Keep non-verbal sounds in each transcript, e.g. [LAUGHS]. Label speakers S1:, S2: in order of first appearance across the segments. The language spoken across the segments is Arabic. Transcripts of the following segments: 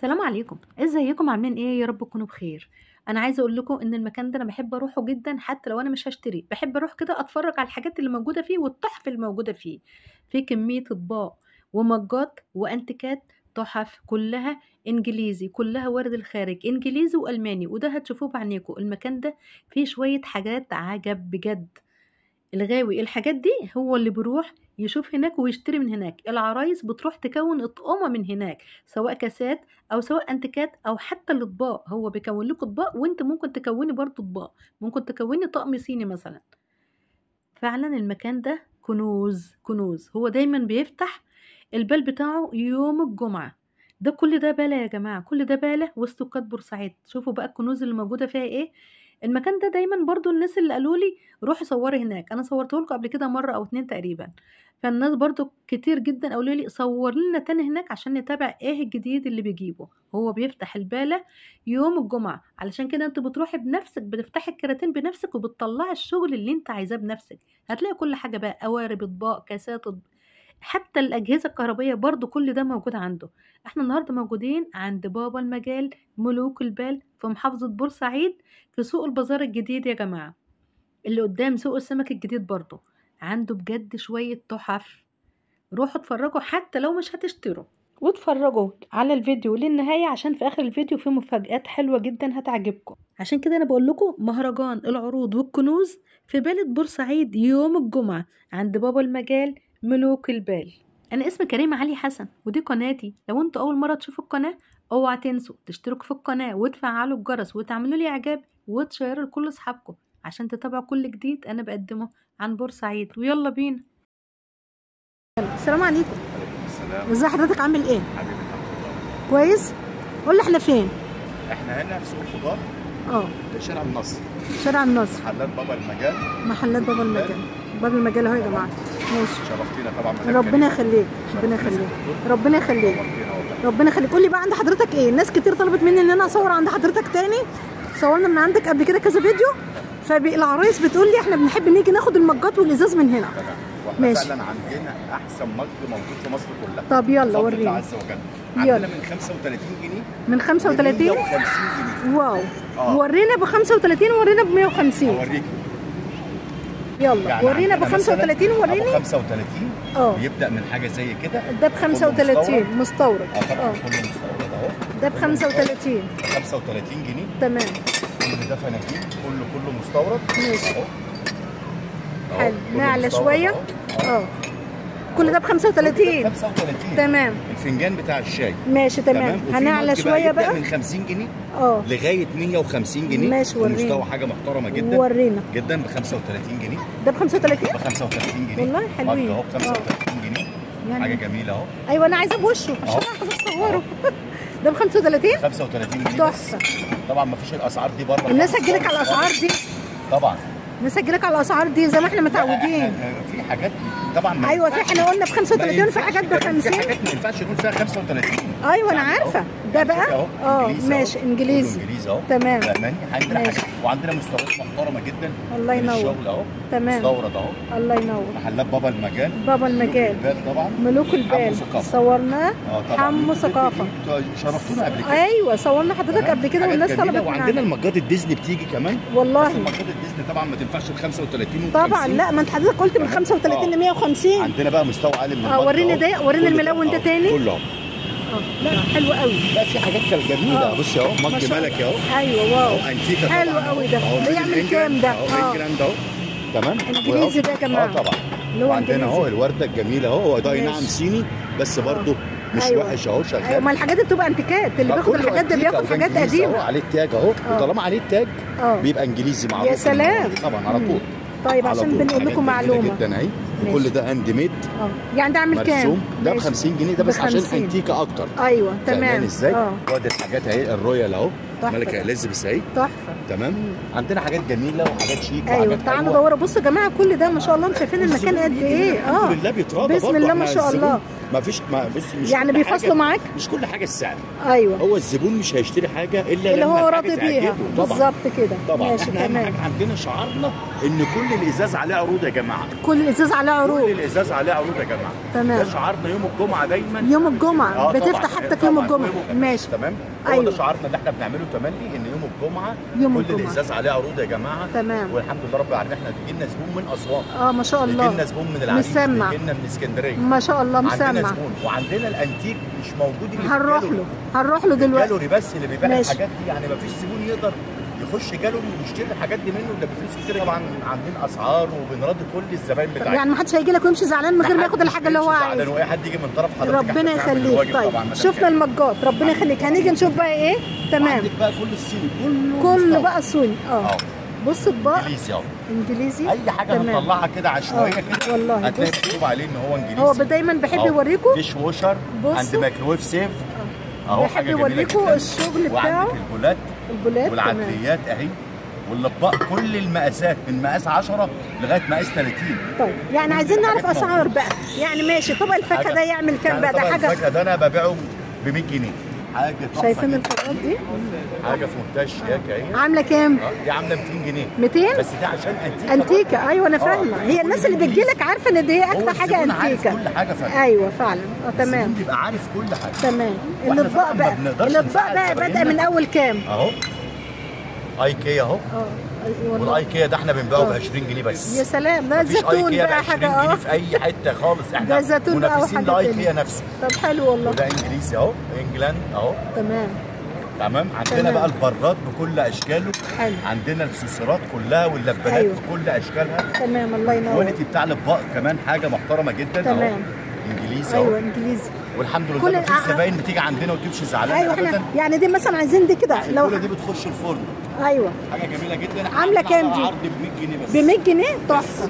S1: السلام عليكم. إزيكم؟ عاملين إيه؟ يا رب تكونوا بخير. أنا عايزة أقول لكم إن المكان ده أنا بحب أروحه جدا حتى لو أنا مش هشتري بحب أروح كده أتفرج على الحاجات اللي موجودة فيه والتحف اللي موجودة فيه. في كمية أطباق ومجات وأنتيكات تحف كلها إنجليزي كلها ورد الخارج إنجليزي وألماني وده هتشوفوه بعينيكم المكان ده فيه شوية حاجات عجب بجد. الغاوي. الحاجات دي هو اللي بيروح يشوف هناك ويشتري من هناك. العرايس بتروح تكون اطقمه من هناك سواء كاسات أو سواء أنتيكات أو حتى الأطباق. هو بيكون لك أطباق وأنت ممكن تكوني برضه أطباق. ممكن تكوني طقم صيني مثلا. فعلا المكان ده كنوز كنوز. هو دايما بيفتح البال بتاعه يوم الجمعة. ده كل ده بالة يا جماعة. كل ده بالة واستوكات بورسعيد. شوفوا بقى الكنوز اللي موجودة فيها إيه؟ المكان ده دايما برضو الناس اللي قالوا لي روحي صوري هناك أنا صورته لكم قبل كده مرة أو اتنين تقريبا فالناس برضو كتير جدا قالوا لي صور لنا تاني هناك عشان نتابع إيه الجديد اللي بيجيبه هو بيفتح البالة يوم الجمعة علشان كده انت بتروحي بنفسك بتفتحي الكراتين بنفسك وبتطلعي الشغل اللي أنت عايزاه بنفسك هتلاقي كل حاجة بقى قوارب أطباق كاسات. حتى الأجهزة الكهربائية برضو كل ده موجود عنده. إحنا النهاردة موجودين عند بابا المجال ملوك البال في محافظة بورسعيد في سوق البازار الجديد يا جماعة. اللي قدام سوق السمك الجديد برضو. عنده بجد شوية تحف. روحوا اتفرجوا حتى لو مش هتشتروا. واتفرجوا على الفيديو للنهاية عشان في آخر الفيديو فيه مفاجآت حلوة جدا هتعجبكم. عشان كده أنا بقول لكم مهرجان العروض والكنوز في بلد بورسعيد يوم الجمعة عند بابا المجال ملوك البال. أنا اسمي كريمة علي حسن ودي قناتي. لو أنتوا أول مرة تشوفوا القناة اوعى تنسوا تشتركوا في القناة وتفعلوا الجرس وتعملوا لي إعجاب وتشيروا لكل أصحابكم عشان تتابعوا كل جديد أنا بقدمه عن بورسعيد ويلا بينا. السلام عليكم.
S2: السلام.
S1: ازي حضرتك؟ عامل إيه؟
S2: حبيبي
S1: كويس؟ قول لي إحنا فين؟
S2: إحنا هنا في سوق الخضار. آه. شارع النصر.
S1: شارع النصر.
S2: محلات بابا المجال
S1: محلات بابا المجال باب المجال اهو يا جماعة. ماشي.
S2: شرفتينا طبعا
S1: ربنا. يخليك ربنا يخليك ربنا يخليك ربنا يخليك. قول لي بقى عند حضرتك إيه؟ ناس كتير طلبت مني ان أنا اصور عند حضرتك تاني. صورنا من عندك قبل كده كذا فيديو. فالعرايس بتقول لي إحنا بنحب نيجي ناخد المجات والازاز من هنا. ماشي.
S2: فعلا عندنا أحسن مج موجود في مصر كلها.
S1: طب يلا
S2: بفضل الله
S1: وريني
S2: عز وجل.
S1: يلا.
S2: عندنا من 35 جنيه
S1: من 35
S2: ل 150 جنيه.
S1: واو.
S2: آه.
S1: ورينا ب 35 ورينا ب 150
S2: اوريك
S1: يلا
S2: يعني
S1: ورينا ب
S2: عندنا مثلاً
S1: 35
S2: أبو
S1: وريني
S2: 35
S1: آه.
S2: بيبدأ من حاجة زي كده.
S1: ده ب 35
S2: مستورد. آه طبعا
S1: آه.
S2: كله مستورد أهو.
S1: ده ب 35
S2: 35 جنيه.
S1: تمام.
S2: كل ده فناجين. كله كله مستورد.
S1: ماشي.
S2: أهو.
S1: حلو. نعلى
S2: شوية.
S1: آه. كل ده ب 35
S2: 35
S1: تمام.
S2: الفنجان بتاع الشاي.
S1: ماشي تمام.
S2: وفي
S1: هنعلى
S2: شوية
S1: بقى.
S2: من 50 جنيه
S1: آه.
S2: لغاية 150 جنيه.
S1: ماشي، ورينا.
S2: ومستوى حاجة محترمة جدا.
S1: ورينا.
S2: جدا ب 35 جنيه.
S1: ده ب 35
S2: ب 35 جنيه.
S1: والله حلوين.
S2: مج اهو ب 35 جنيه.
S1: يعني-
S2: حاجة جميلة أهو.
S1: أيوه أنا عايزة بوشه عشان
S2: أهو.
S1: اعرف اصوره [LAUGHS] ده ب 35
S2: 35 جنيه.
S1: تحفة.
S2: طبعا ما فيش الأسعار دي بره
S1: الناس هتجيلك على
S2: الأسعار.
S1: دي.
S2: طبعا.
S1: هتجيلك على الأسعار دي زي ما إحنا متعودين
S2: في حاجات طبعا
S1: أيوه في إحنا قلنا ب
S2: ما
S1: 35 وفي
S2: ينفعش
S1: حاجات ب
S2: كمان،
S1: 50
S2: في حاجات ما ينفعش يكون فيها 35
S1: أيوه أنا
S2: يعني.
S1: عارفة ده
S2: يعني
S1: بقى
S2: آه
S1: ماشي.
S2: إنجليزي
S1: إنجليزي
S2: أهو
S1: تمام.
S2: عندنا
S1: ماشي.
S2: حاجات وعندنا مستوردات محترمة جدا
S1: الله ينور.
S2: الشغل أهو.
S1: تمام.
S2: مستورد أهو.
S1: الله ينور.
S2: محلات بابا المجال.
S1: بابا المجال.
S2: البال طبعا.
S1: ملوك البال. صورناه
S2: آه طبعا.
S1: حمو ثقافة.
S2: أنتوا شرفتونا قبل كده.
S1: أيوه صورنا حضرتك؟ قبل كده والناس. طلبت
S2: وعندنا المجات الديزني بتيجي كمان. بس
S1: والله
S2: المجات الديزني طبعا ما تنفعش ال 35 و
S1: طبعا. لا ما انت حضرتك قلت من
S2: تمام.
S1: 35 ل 150
S2: عندنا بقى مستوى عالي من آه
S1: وريني. ده وريني الملون ده. تاني.
S2: كله
S1: لا حلو قوي
S2: لا في حاجات كانت جميلة
S1: آه.
S2: بصي
S1: أهو
S2: مج ملكي
S1: الله.
S2: أهو
S1: أيوه واو
S2: اهو انتيكا
S1: حلو قوي ده.
S2: أهو.
S1: ده يعمل
S2: بالإنجلاند
S1: كام ده؟
S2: أهو
S1: آه.
S2: بالإنجلاند أهو تمام
S1: إنجليزي ده يا جماعة.
S2: آه طبعا وعندنا
S1: أهو.
S2: الوردة الجميلة أهو هو ده. نعم صيني بس برضه مش
S1: أيوة.
S2: وحش
S1: أهو
S2: شغال
S1: ما الحاجات دي بتبقى أنتيكات اللي
S2: آه،
S1: بياخد الحاجات ده بياخد حاجات قديمة
S2: عليه التاج أهو
S1: آه.
S2: وطالما عليه التاج
S1: آه
S2: بيبقى إنجليزي معروف
S1: سلام.
S2: طبعا على. طول
S1: طيب عشان. بنقول لكم معلومة
S2: جدا أهي
S1: ماشي.
S2: كل ده هاند ميد.
S1: آه. يعني ده عامل كام؟
S2: ده ب
S1: ماشي.
S2: 50 جنيه. ده بس عشان
S1: 50.
S2: انتيكا أكتر.
S1: أيوه تمام.
S2: إزاي؟
S1: آه.
S2: وادي الحاجات أهي الرويال أهو.
S1: تحفة.
S2: ملكة إليزابيث أهي.
S1: تحفة.
S2: تمام. عندنا حاجات جميلة وحاجات شيك
S1: أيوه
S2: وحاجات
S1: تعالوا. دوروا بصوا يا جماعة كل ده ما شاء الله أنتوا شايفين المكان قد
S2: إيه. آه. بيتراضى
S1: بسم الله ما شاء الله.
S2: ما فيش ما بص مش
S1: يعني
S2: كل
S1: بيفصلوا معاك؟
S2: مش كل حاجة السعر.
S1: أيوه.
S2: هو الزبون مش هيشتري حاجة إلا
S1: اللي هو راضي بيها. بالظبط كده.
S2: طبعا.
S1: ماشي
S2: إحنا اهم
S1: تمام.
S2: حاجة عندنا شعارنا إن كل الإزاز عليه عروض يا جماعة.
S1: كل ازاز عليه
S2: كل
S1: عروض
S2: الإزاز عليه عروض يا جماعة.
S1: تمام.
S2: ده شعارنا يوم الجمعة دايما.
S1: يوم الجمعة.
S2: آه.
S1: بتفتح حاجتك يوم. الجمعة. ماشي.
S2: تمام. هو
S1: أيوة.
S2: ده شعارنا اللي إحنا بنعمله تملي إن الجمعة
S1: يوم
S2: كل
S1: الجمعة.
S2: الازاز عليه عروض يا جماعة.
S1: تمام.
S2: والحمد لله رب العالمين إحنا بيجي لنا زبون من أسوان.
S1: آه ما شاء
S2: بيجي لنا
S1: الله.
S2: زبون من العريش
S1: مسمع.
S2: بيجي لنا من اسكندرية.
S1: ما شاء الله
S2: عندنا
S1: مسمع
S2: زبون وعندنا الأنتيك مش موجود اللي
S1: هنروح. له. هنروح له دلوقتي
S2: الجالوري بس اللي بيبيع. الحاجات دي يعني ما فيش زبون يقدر يخش جالوري ويشتري الحاجات دي منه الا بفلوس كتير طبعا عاملين أسعار وبنراضي كل الزباين بتاعتنا.
S1: يعني ما حدش هيجي لك ويمشي زعلان من غير ما ياخد الحاجة اللي هو عايزها.
S2: زعلان وأي حد يجي من طرف حضرتك.
S1: ربنا يخليك. طيب شفنا.
S2: ال
S1: mugات ربنا يخليك. هنيجي نشوف بقى إيه؟ تمام.
S2: وعندك بقى كل الصيني كله
S1: كله. بقى سوري آه.
S2: آه.
S1: بص اطباق.
S2: إنجليزي أهو.
S1: إنجليزي.
S2: أي حاجة
S1: تمام.
S2: هنطلعها كده عشوائيه
S1: آه،
S2: كده
S1: والله.
S2: هتلاقي. مكتوب عليه إن هو إنجليزي.
S1: هو دايما
S2: أهو.
S1: يوريكم dishwasher.
S2: and microwave safe أهو
S1: بيحب يوريكم الشغل بتاعه.
S2: وعندك ال
S1: bowlات ال bowlات
S2: والعدليات أهي. والأطباق كل المقاسات من مقاس 10 لغاية مقاس 30
S1: طيب يعني عايزين نعرف أسعار بقى. يعني ماشي طبق
S2: الفاكهة
S1: ده يعمل كام بقى؟ ده حاجة
S2: الفاكهة ده أنا ببيعه ب 100 جنيه. حاجة
S1: شايفين. الفرقات دي؟
S2: حاجة في منتهى الشياكة اهي
S1: عاملة كام؟
S2: آه دي عاملة 200 جنيه.
S1: 200
S2: بس دي عشان انتيكه
S1: انتيكه أيوه أنا
S2: آه.
S1: فاهمة. هي الناس اللي بتجي لك عارفة إن دي أكتر حاجة
S2: الزبون عارف
S1: انتيكه
S2: كل حاجة فعلا.
S1: أيوه فعلا.
S2: آه
S1: تمام.
S2: بيبقى عارف كل حاجة.
S1: تمام.
S2: الأطباق
S1: بقى
S2: الأطباق
S1: بقى. بادئه من أول كام؟
S2: أهو. ايكيا
S1: أهو. آه.
S2: والايكيا ده إحنا بنبيعه ب
S1: آه.
S2: 20 جنيه بس.
S1: يا سلام ده زيتون بقى
S2: 20
S1: حاجة
S2: جنيه
S1: آه.
S2: في أي حتة خالص. إحنا
S1: ده زيتون بقى
S2: منافسين لايكيا. نفسه
S1: طب حلو والله.
S2: وده إنجليزي أهو England أهو.
S1: تمام.
S2: تمام؟ عندنا
S1: تمام.
S2: بقى البراد بكل أشكاله.
S1: حلو.
S2: عندنا ال saucerات كلها واللبانات
S1: أيوة.
S2: بكل أشكالها.
S1: تمام الله ينور.
S2: ال quality بتاع الاطباق كمان حاجة محترمة جدا
S1: تمام.
S2: إنجليزي أهو.
S1: أيوه إنجليزي.
S2: والحمد لله
S1: كل-
S2: مفيش زباين بتيجي عندنا وتمشي زعلانه أيوه
S1: إحنا يعني دي مثلا عايزين دي كده لو
S2: الكولا دي بتخش الفرن.
S1: أيوه.
S2: حاجة جميلة جدا. عاملين
S1: كام دي؟
S2: عرض ب 100 جنيه بس.
S1: ب 100 جنيه
S2: تحفة.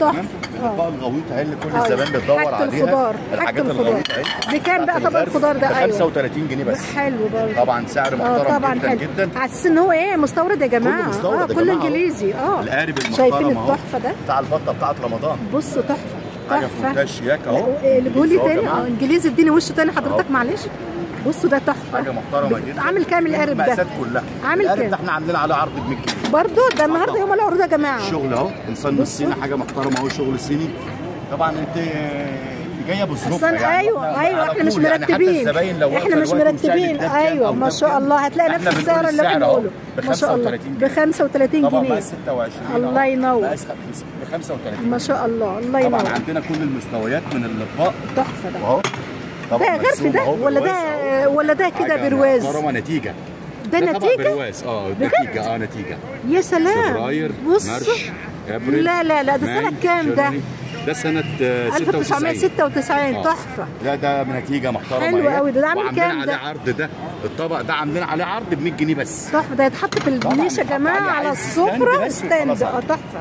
S1: تحفة.
S2: بقى
S1: آه.
S2: الغويطه هي اللي كل
S1: آه،
S2: الزبائن بتدور عليها.
S1: الخضار،
S2: الحاجات. الغويطه اهي
S1: بكام بقى طبق الخضار ده؟ أيوة.
S2: 35 جنيه بس.
S1: حلو برضه.
S2: طبعا سعر محترم
S1: طبعا
S2: جدا
S1: حلو.
S2: جدا.
S1: على أساس إن هو إيه مستورد يا جماعة.
S2: مستورد آه
S1: كله. إنجليزي. آه.
S2: القارب
S1: شايفين
S2: المحترم أهو.
S1: التحفة ده؟
S2: بتاع البطة بتاعت رمضان.
S1: بصوا
S2: تحفة. حاجة
S1: تحفة.
S2: الشياكه اهو.
S1: اللي بيقول لي
S2: أهو يا
S1: تاني. آه انجليزي اديني وشه تاني حضرتك. معلش. بصوا ده
S2: تحفة. حاجة
S1: محترمة
S2: جدا.
S1: عامل كام القارب ده؟
S2: المقاسات كلها.
S1: عامل
S2: القارب
S1: كام؟
S2: ده إحنا عاملين عليه عرض ب 100 جنيه
S1: برضه ده النهارده يوم العروض يا جماعة.
S2: الشغل اهو. انسان
S1: بصوا.
S2: الصيني حاجة محترمة أهو شغل صيني. طبعا انت جاية بظروفها يعني.
S1: أيوه
S2: أيوه
S1: إحنا مش
S2: يعني
S1: مرتبين
S2: لو إحنا
S1: مش مرتبين
S2: أيوه
S1: ما شاء الله هتلاقي نفس السعر اللي
S2: إحنا
S1: بنقوله. ما شاء الله.
S2: 35
S1: ب 35
S2: طبعا
S1: جنيه.
S2: بقى 26
S1: الله. ينور.
S2: ب 35
S1: ما شاء الله الله
S2: طبعا
S1: ينور.
S2: عندنا كل المستويات من الاطباق
S1: تحفة ده.
S2: أهو.
S1: ده غرف
S2: مرسوم
S1: ده؟ ولا ده. ولا ده كده برواز
S2: نتيجة.
S1: ده نتيجة؟
S2: برواز
S1: آه؟
S2: نتيجة آه نتيجة.
S1: يا سلام.
S2: فبراير
S1: بص.
S2: مارش أبريل
S1: لا لا لا ده سنة كام ده.
S2: ده سنة آه، 96
S1: 1996
S2: آه.
S1: تحفة.
S2: لا ده نتيجة محترمة
S1: حلو. قوي. ده. ده عامل كام
S2: عليه
S1: ده؟
S2: عرض ده. الطبق ده عاملين عليه عرض ب 100 جنيه بس.
S1: تحفة. ده يتحط في النيش يا جماعة
S2: عليه
S1: على السفرة.
S2: ستاند آه
S1: تحفة.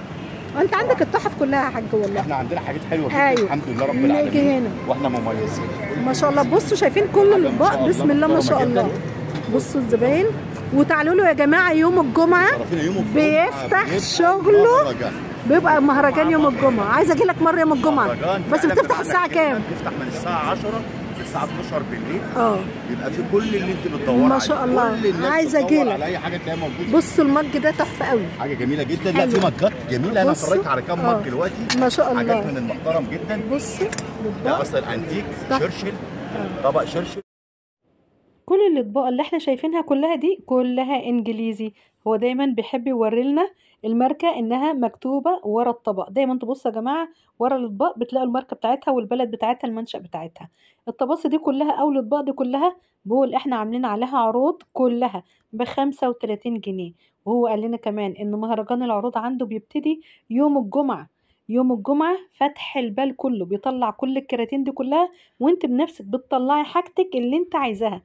S1: انت عندك التحف كلها يا حاج والله.
S2: إحنا عندنا حاجات حلوة
S1: أيوة.
S2: الحمد لله رب
S1: نيجي
S2: العالمين
S1: هنا.
S2: وإحنا مميزين.
S1: ما شاء الله. بصوا شايفين كل الاطباق بسم الله ما شاء. الله. بصوا الزباين. وتعالوا له يا جماعة يوم
S2: الجمعة
S1: بيفتح شغله. بيبقى مهرجان يوم الجمعة. عايزه أجي لك مرة يوم الجمعة.
S2: مهرجان.
S1: بس بتفتح
S2: الساعة
S1: كام؟
S2: بتفتح من الساعة 10 للساعة 12 بالليل.
S1: آه.
S2: بيبقى في كل اللي انت بتدور
S1: ما. شاء الله.
S2: كل الناس
S1: عايزة
S2: بتدور
S1: أجيلك.
S2: على أي حاجة تلاقيها موجودة.
S1: بصوا المج ده تحفة قوي.
S2: حاجة جميلة جدا. لا. في مجات جميلة.
S1: أنا.
S2: اتفرجت على كام
S1: آه.
S2: مج دلوقتي.
S1: ما شاء
S2: حاجات
S1: الله
S2: من المحترم جدا.
S1: بصوا
S2: ده أصلا انتيك. شرشل. طبق شرشل.
S1: كل الإطباق اللي إحنا شايفينها كلها دي كلها إنجليزي. هو دايما بيحب يوري لنا الماركة إنها مكتوبة ورا الطبق. دايما تبصوا يا جماعة ورا الأطباق بتلاقوا الماركة بتاعتها والبلد بتاعتها المنشأ بتاعتها. الطباصه دي كلها أو الأطباق دي كلها بقول إحنا عاملين عليها عروض كلها ب 35 جنيه. وهو قال لنا كمان إن مهرجان العروض عنده بيبتدي يوم الجمعة. يوم الجمعة فتح البال كله بيطلع كل الكراتين دي كلها وانت بنفسك بتطلعي حاجتك اللي انت عايزاها.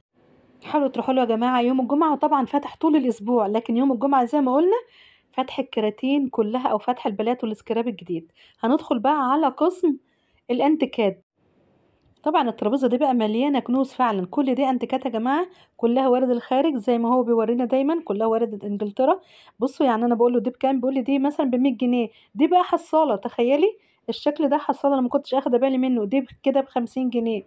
S1: حاولوا تروحوا له يا جماعة يوم الجمعة. وطبعا فتح طول الأسبوع لكن يوم الجمعة زي ما قلنا فتح الكراتين كلها أو فتح البلات والسكراب الجديد. هندخل بقى على قسم الأنتيكات طبعا الترابيزة دي بقى مليانة كنوز فعلا. كل دي أنتيكات يا جماعة كلها وارد الخارج زي ما هو بيورينا دايما كلها وارد إنجلترا. بصوا يعني أنا بقول له دي بكام بيقول لي دي مثلا ب 100 جنيه. دي بقى حصالة تخيلي؟ الشكل ده حصّالة أنا ما كنتش آخدة بالي منه. دي ب كده ب50 جنيه،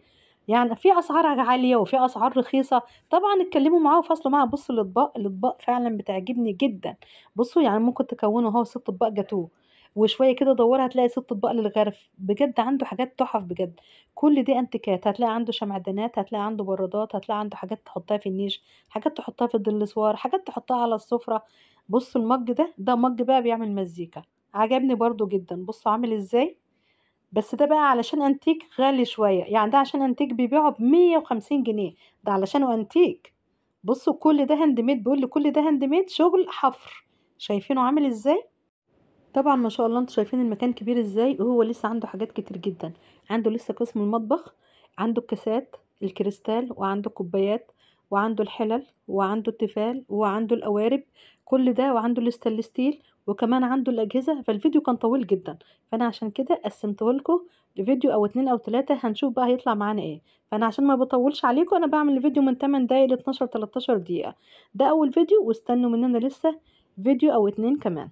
S1: يعني في أسعار عالية وفي أسعار رخيصة، طبعًا اتكلموا معاه وفاصلوا معاه، بُصّوا الأطباق، الأطباق فعلًا بتعجبني جدًا، بُصّوا يعني ممكن تكوّنوا أهو 6 أطباق جاتوه، وشوية كده دوري هتلاقي 6 أطباق للغرف، بجد عنده حاجات تُحَف بجد، كل دي أنتيكات، هتلاقي عنده شمعدانات، هتلاقي عنده برادات، هتلاقي عنده حاجات تحطّها في النيش، حاجات تحطّها في الدلسوار، حاجات تحطّها على السفرة، بُصّوا المَج ده، ده مَج بقى بيعمل مزيكا، عجبني برضه جدًا، بُصّوا عامل إزاي، بس ده بقى علشان أنتيك غالي شوية، يعني ده عشان أنتيك بيبيعه ب150 جنيه، ده علشانه أنتيك، بُصّوا كل ده handmade. بيقول لي كل ده handmade شغل حفر، شايفينه عامل إزاي؟ طبعًا ما شاء الله أنتم شايفين المكان كبير إزاي، وهو لسه عنده حاجات كتير جدًا، عنده لسه قسم المطبخ، عنده الكاسات، الكريستال، وعنده الكوبايات، وعنده الحلل، وعنده التيفال، وعنده القوارب، كل ده وعنده الstainless steel وكمان عنده الأجهزة، فالفيديو كان طويل جدًا، فأنا عشان كده قسّمته لكم لفيديو أو 2 أو 3 هنشوف بقى هيطلع معانا إيه، فأنا عشان ما باطوّلش عليكم أنا باعمل الفيديو من 8 دقايق ل12، 13 دقيقة، ده أول فيديو واستنوا مننا لسه فيديو أو 2 كمان.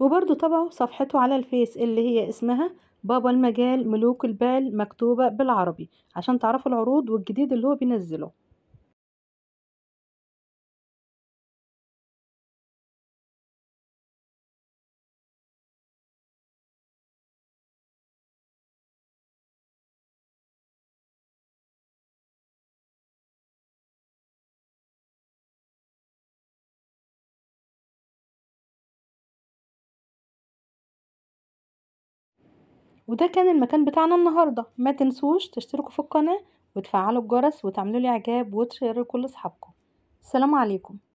S1: وبرضه تابعوا صفحته على الفيس اللي هي اسمها بابا المجال ملوك البال مكتوبة بالعربي، عشان تعرفوا العروض والجديد اللي هو بينزّله. وده كان المكان بتاعنا النهارده، ما تنسوش تشتركوا في القناة وتفعّلوا الجرس وتعملوا لي إعجاب وتشيروا لكل أصحابكم. السلام عليكم.